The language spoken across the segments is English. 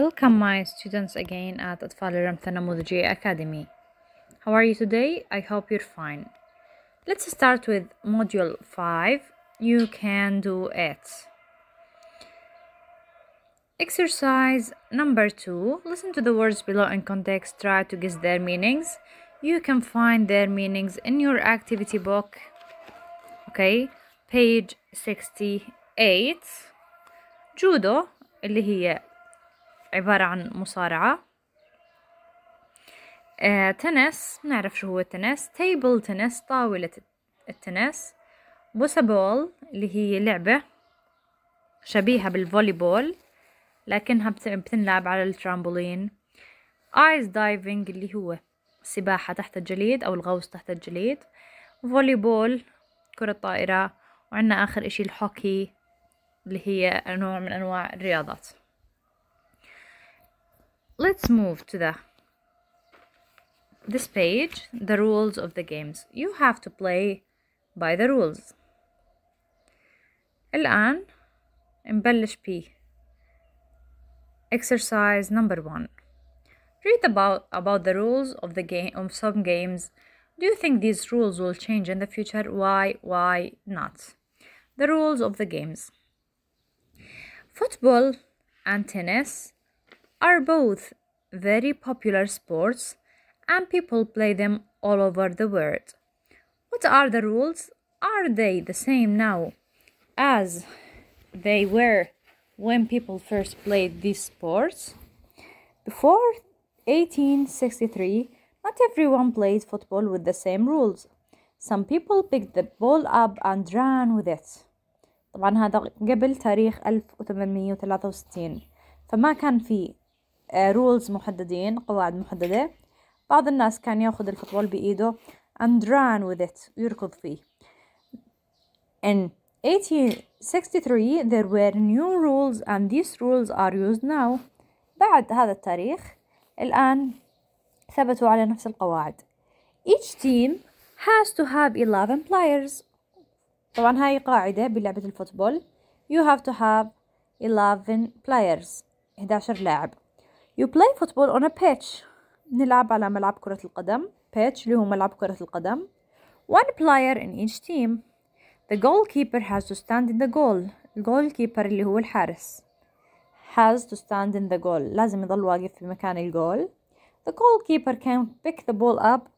Welcome my students again at أطفال الرمثة النموذجية Academy. How are you today? I hope you're fine. Let's start with module 5. You can do it. Exercise number 2. Listen to the words below in context. Try to guess their meanings. You can find their meanings in your activity book. Okay, page 68. جودو اللي هي عبارة عن مصارعة. آه، تنس نعرف شو هو التنس. تيبل تنس طاولة التنس. بوسابول اللي هي لعبة شبيهة بالفولي بول لكنها بت- بتنلعب على الترامبولين. ايس دايفنج اللي هو السباحة تحت الجليد أو الغوص تحت الجليد. فولي بول كرة طائرة. وعندنا آخر إشي الهوكي اللي هي نوع من أنواع الرياضات. Let's move to the this page, the rules of the games. You have to play by the rules. الآن نبلش ب exercise number one. Read about about the rules of the game of some games. Do you think these rules will change in the future? Why? Why not? The rules of the games. Football and tennis are both very popular sports and people play them all over the world. What are the rules? Are they the same now as they were when people first played these sports? Before 1863, not everyone played football with the same rules. Some people picked the ball up and ran with it. طبعا هذا قبل تاريخ 1863 فما كان في رولز محددين قواعد محددة. بعض الناس كان ياخذ الفوتبول بإيده and ran with it ويركض فيه. In 1863 there were new rules and these rules are used now. بعد هذا التاريخ الآن ثبتوا على نفس القواعد. Each team has to have 11 players. طبعا هاي قاعدة بلعبة الفوتبول. You have to have 11 players 11 لاعب. You play football on a pitch نلعب على ملعب كرة القدم pitch اللي هو ملعب كرة القدم One player in each team The goalkeeper has to stand in the goal الجول اللي هو الحارس has to stand in the goal لازم يضل واقف في مكان الجول The goalkeeper can pick the ball up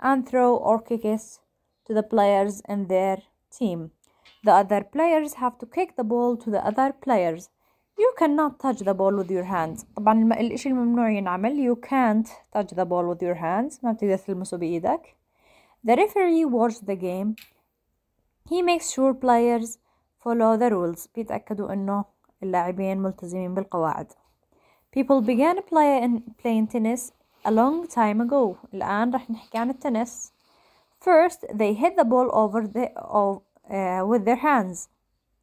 and throw or kick it to the players in their team. The other players have to kick the ball to the other players. You cannot touch the ball with your hands. طبعا الم- الإشي الممنوع ينعمل you can't touch the ball with your hands ما بتقدر تلمسه بإيدك. The referee watches the game. He makes sure players follow the rules. بيتأكدوا إنه اللاعبين ملتزمين بالقواعد. People began play playing tennis a long time ago. الآن رح نحكي عن التنس. First, they hit the ball over the of, uh, with their hands.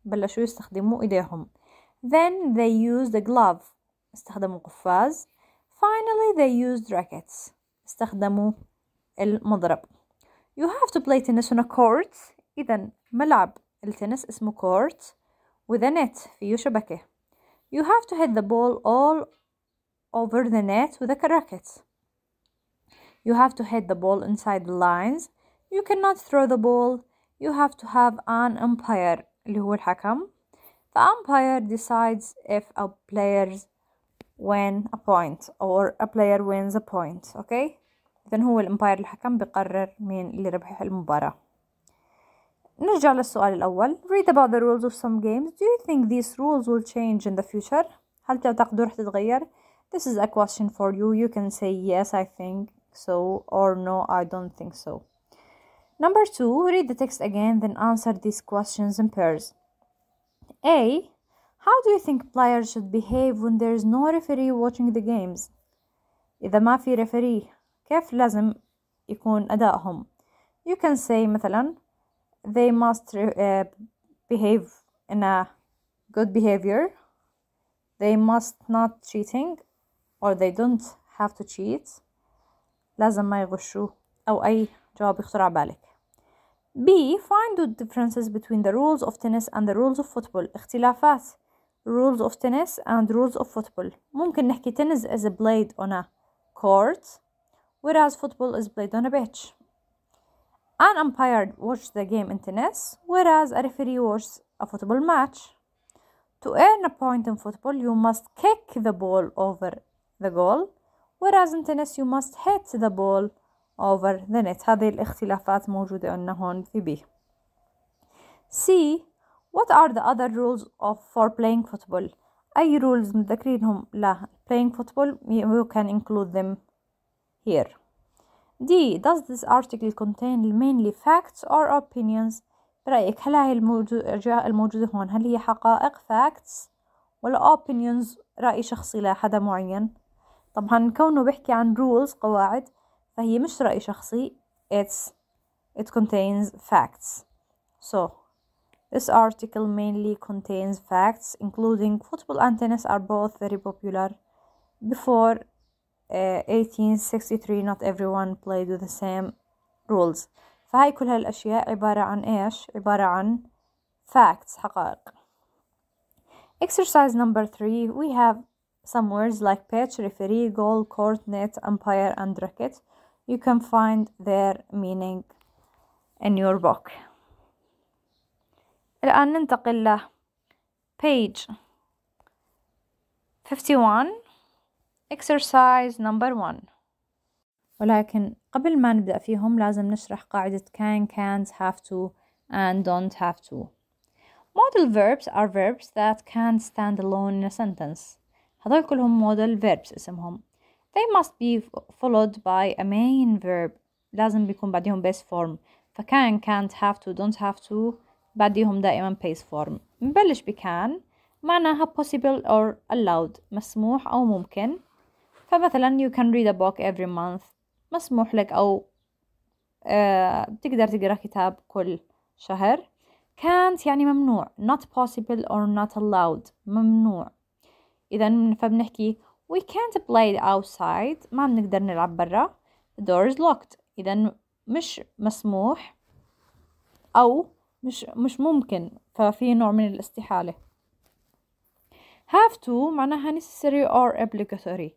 بلشوا يستخدموا إيديهم. Then they used a glove. استخدموا قفاز. Finally, they used rackets. استخدموا المضرب. You have to play tennis on a court. إذا ملعب التنس اسمه court with a net فيه شبكة. You have to hit the ball all over the net with a racket. You have to hit the ball inside the lines. You cannot throw the ball. You have to have an umpire اللي هو الحكم. The umpire decides if a players win a point or a player wins a point. Okay? إذا هو الأمباير الحكم بقرر مين اللي ربح المباراة. نرجع للسؤال الأول. Read about the rules of some games. Do you think these rules will change in the future? هل تعتقدوا رح تتغير؟ This is a question for you. You can say yes, I think so, or no, I don't think so. Number two, read the text again, then answer these questions in pairs. A. How do you think players should behave when there is no referee watching the games? إذا ما في referee كيف لازم يكون أدائهم؟ You can say مثلا they must uh, behave in a good behavior. They must not cheating or they don't have to cheat. لازم ما يغشوا أو أي جواب يخطر على بالك. B. Find the differences between the rules of tennis and the rules of football. اختلافات rules of tennis and rules of football ممكن نحكي tennis is played on a court whereas football is played on a pitch an umpire watches the game in tennis whereas a referee watches a football match to earn a point in football you must kick the ball over the goal whereas in tennis you must hit the ball over the net هذه الاختلافات موجودة عندنا هون في B C What are the other rules of for playing football أي rules متذكرينهم لا playing football you can include them here D Does this article contain mainly facts or opinions برأيك هل هاي الأشياء الموجودة هون هل هي حقائق facts ولا opinions رأي شخصي لحدا معين طبعا كونه بيحكي عن rules قواعد فهي مش رأي شخصي it's it contains facts so this article mainly contains facts including football and tennis are both very popular before uh, 1863 not everyone played with the same rules فهاي كل هالأشياء عبارة عن إيش؟ عبارة عن facts حقائق Exercise number three we have some words like pitch, referee, goal, court, net, umpire and racket you can find their meaning in your book الآن ننتقل ل page 51 exercise number 1 ولكن قبل ما نبدأ فيهم لازم نشرح قاعدة can, can't, have to and don't have to modal verbs are verbs that can't stand alone in a sentence هذول كلهم modal verbs اسمهم They must be followed by a main verb لازم بيكون بعدهم base form فكان can't have to don't have to بعديهم دائما base form نبلش بكان معناها possible or allowed مسموح أو ممكن فمثلا you can read a book every month مسموح لك أو آه بتقدر تقرأ كتاب كل شهر can't يعني ممنوع not possible or not allowed ممنوع إذا فبنحكي we can't play outside. ما بنقدر نلعب برا. The door is locked. إذا مش مسموح أو مش مش ممكن. ففي نوع من الاستحالة. Have to معناها necessary or obligatory.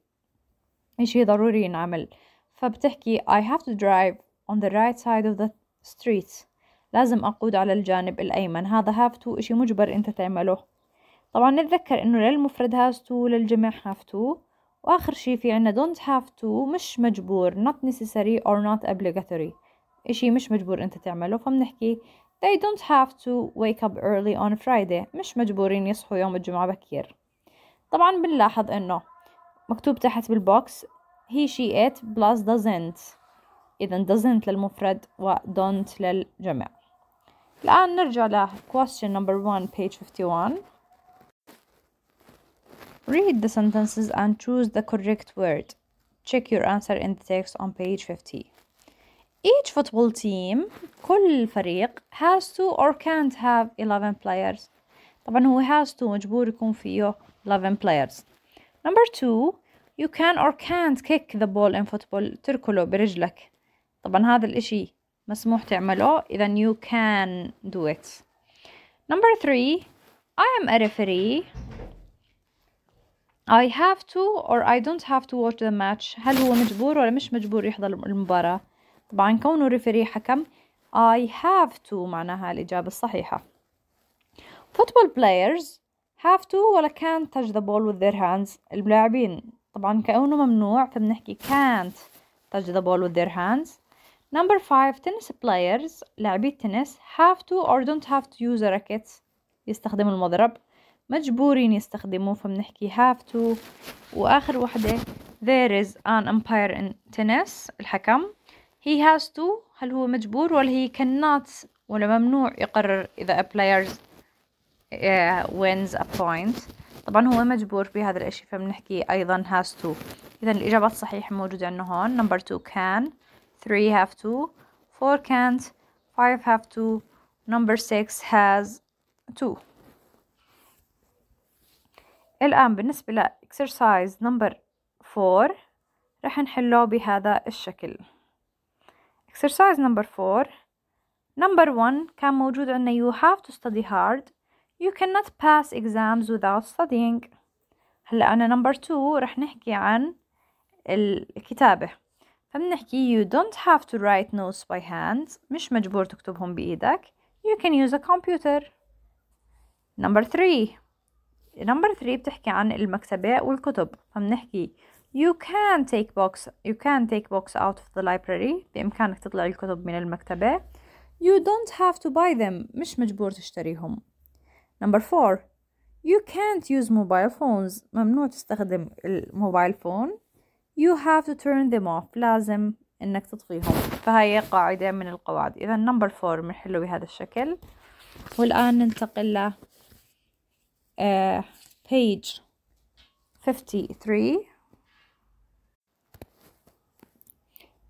إشي ضروري ينعمل. فبتحكي I have to drive on the right side of the street. لازم أقود على الجانب الأيمن. هذا have to إشي مجبر أنت تعمله. طبعا نتذكر إنه للمفرد has to للجمع have to. وآخر شي في عنا don't have to مش مجبور not necessary or not obligatory. إشي مش مجبور أنت تعمله فبنحكي they don't have to wake up early on Friday. مش مجبورين يصحوا يوم الجمعة بكير. طبعا بنلاحظ إنه مكتوب تحت بالبوكس he she it plus doesn't. إذا doesn't للمفرد و don't للجمع الآن نرجع ل question number one page 51 Read the sentences and choose the correct word. Check your answer in the text on page 50. Each football team كل فريق has to or can't have 11 players. طبعا هو has to مجبور يكون فيه 11 players. Number two you can or can't kick the ball in football تركله برجلك. طبعا هذا الاشي مسموح تعمله إذا you can do it. Number three I am a referee I have to or I don't have to watch the match هل هو مجبور ولا مش مجبور يحضر المباراة طبعا كونه ريفري حكم I have to معناها الإجابة الصحيحة football players have to ولا can't touch the ball with their hands اللاعبين طبعا كونه ممنوع فبنحكي can't touch the ball with their hands number five tennis players لاعبي التنس have to or don't have to use a racket يستخدموا المضرب مجبورين يستخدموه فبنحكي have to. وآخر وحدة there is an umpire in tennis الحكم. He has to. هل هو مجبور ولا هي cannot ولا ممنوع يقرر إذا a player uh, wins a point. طبعا هو مجبور بهذا الإشي فبنحكي أيضا has to. إذا الإجابات الصحيحة موجودة عندنا هون. Number two can. Three have to. Four can't. Five have to. Number six has to. الآن بالنسبة لـ exercise number four رح نحله بهذا الشكل exercise number four number one كان موجود عندنا you have to study hard you cannot pass exams without studying هلا أنا number two رح نحكي عن الكتابة فبنحكي you don't have to write notes by hand مش مجبور تكتبهم بإيدك you can use a computer number three نمبر 3 بتحكي عن المكتبة والكتب. فبنحكي You can take books you can take books out of the library. بإمكانك تطلع الكتب من المكتبة. You don't have to buy them. مش مجبور تشتريهم. نمبر 4 You can't use mobile phones. ممنوع تستخدم الموبايل فون. You have to turn them off. لازم إنك تطفيهم. فهي قاعدة من القواعد. إذا نمبر 4 بنحله بهذا الشكل. والآن ننتقل ل uh, page 53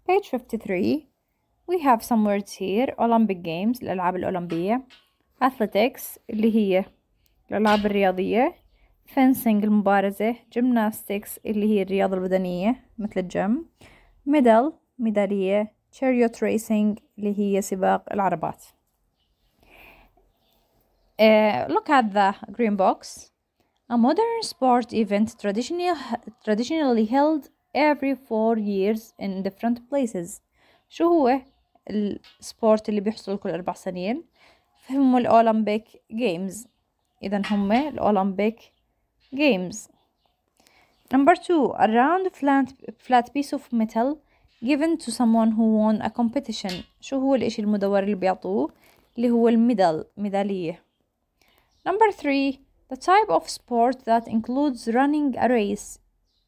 page 53 we have some words here. Olympic games الألعاب الأولمبية. Athletics اللي هي الألعاب الرياضية. Fencing المبارزة. Gymnastics اللي هي الرياضة البدنية مثل الجيم. Medal ميدالية. Chariot racing اللي هي سباق العربات. uh, look at the green box a modern sport event traditionally, traditionally held every four years in different places شو هو السبورت اللي بيحصل كل أربع سنين فهم الأولمبيك جيمز إذا هم الأولمبيك games. Number two, a round flat, flat piece of metal given to someone who won a competition. شو هو الإشي المدور اللي بيعطوه اللي هو الميدال ميدالية. Number three, the type of sport that includes running a race.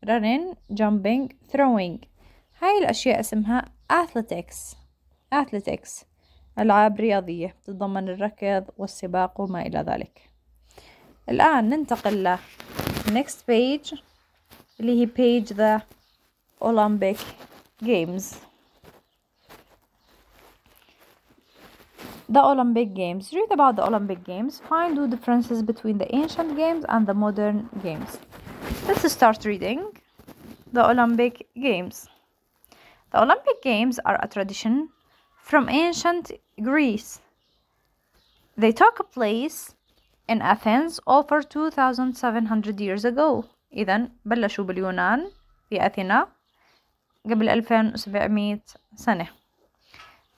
running, jumping, throwing. هاي الأشياء اسمها athletics. athletics. ألعاب رياضية تتضمن الركض والسباق وما إلى ذلك. الآن ننتقل ل next page اللي هي page the Olympic Games The Olympic Games read about the Olympic Games find the differences between the ancient games and the modern games let's start reading the Olympic Games The Olympic Games are a tradition from ancient Greece they took place in Athens over 2700 years ago إذا بلشوا باليونان في أثينا قبل 2700 سنة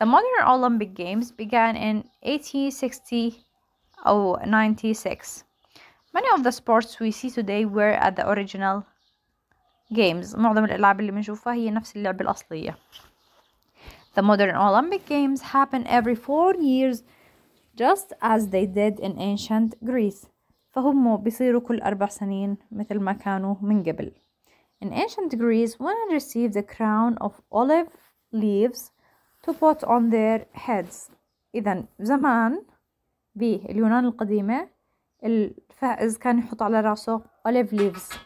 The modern Olympic Games began in 1860 أو 96 Many of the sports we see today were at the original games معظم الألعاب اللي بنشوفها هي نفس اللعبة الأصلية The modern Olympic Games happen every four years just as they did in ancient Greece فهم بيصيروا كل أربع سنين مثل ما كانوا من قبل In ancient Greece, women received a crown of olive leaves to put on their heads. إذا زمان باليونان القديمة الفائز كان يحط على راسه olive leaves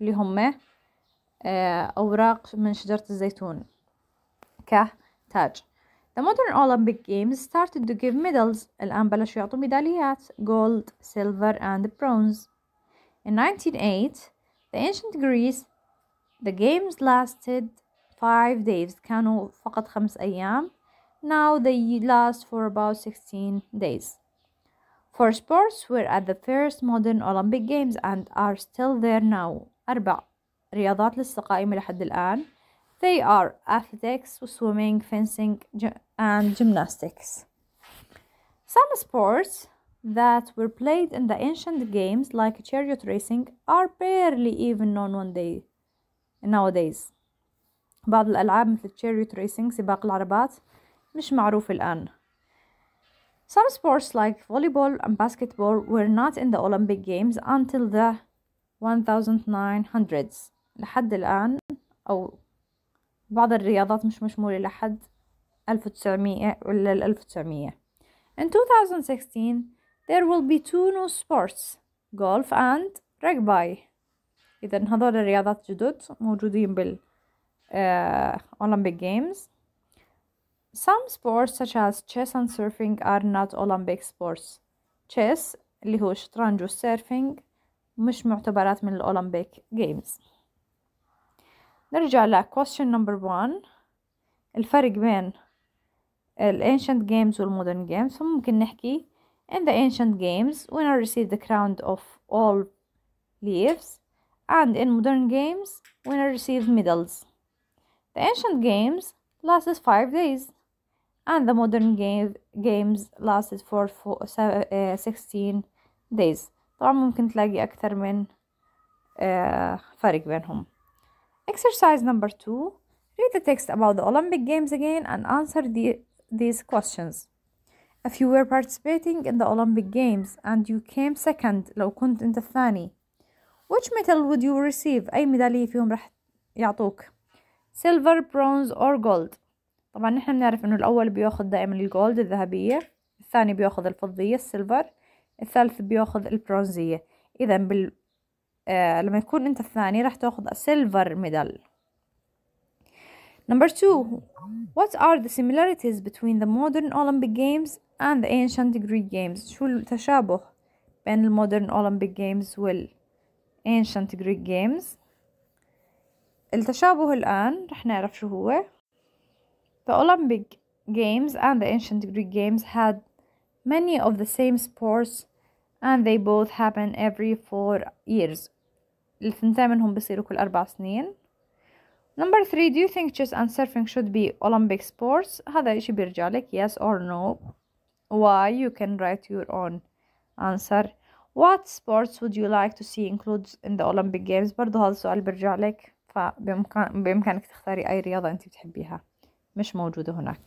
اللي هم أوراق من شجرة الزيتون كتاج. The modern Olympic Games started to give medals الآن بلشوا يعطوا ميداليات gold, silver and bronze. In 1908 the ancient Greece the games lasted five days كانوا فقط خمس أيام now they last for about 16 days. For sports were at the first modern Olympic Games and are still there now أربع رياضات لسه قائمة لحد الآن They are athletics, swimming, fencing, and gymnastics. Some sports that were played in the ancient games, like chariot racing, are barely even known one day nowadays. بعض الألعاب مثل تشيريوت ريسينج سباق العربات مش معروف الآن. Some sports like volleyball and basketball were not in the Olympic Games until the 1900s لحد الآن أو بعض الرياضات مش مشمولة لحد 1900 ولا 1900 In 2016 there will be two new sports golf and rugby. إذا هذول الرياضات جدد موجودين بال uh, Olympic Games Some sports such as chess and surfing are not Olympic sports chess اللي هو الشطرنج والسيرفينج مش معتبرات من الأولمبيك Games نرجع ل question number one الفرق بين ال ancient games وال modern games فممكن نحكي In the ancient games, winner received the crown of all leaves, and in modern games, winner received medals. The ancient games lasted five days, and the modern game games lasted for four, uh, 16 days. طبعا ممكن تلاقي أكثر من uh, فرق بينهم. Exercise number two. Read the text about the Olympic Games again and answer the, these questions. If you were participating in the Olympic Games and you came second لو كنت أنت الثاني which medal would you receive أي ميدالية فيهم راح يعطوك Silver bronze or gold طبعا نحن بنعرف إنه الأول بياخد دائما الجولد الذهبية الثاني بياخد الفضية السيلفر الثالث بياخد البرونزية إذا بال آه لما يكون أنت الثاني راح تاخد silver medal Number two, what are the similarities between the modern Olympic Games and the ancient Greek Games? شو التشابه بين المودرن Olympic Games وال ancient Greek Games؟ التشابه الآن رح نعرف شو هو. The Olympic Games and the ancient Greek Games had many of the same sports and they both happen every four years. الثنتين منهم بيصيروا كل أربع سنين. Number three, do you think chess and surfing should be Olympic sports? هذا إشي بيرجع لك yes or no. Why? You can write your own answer. What sports would you like to see included in the Olympic Games? برضو هذا السؤال بيرجع لك فبإمكان بإمكانك تختاري أي رياضة أنت بتحبيها مش موجودة هناك.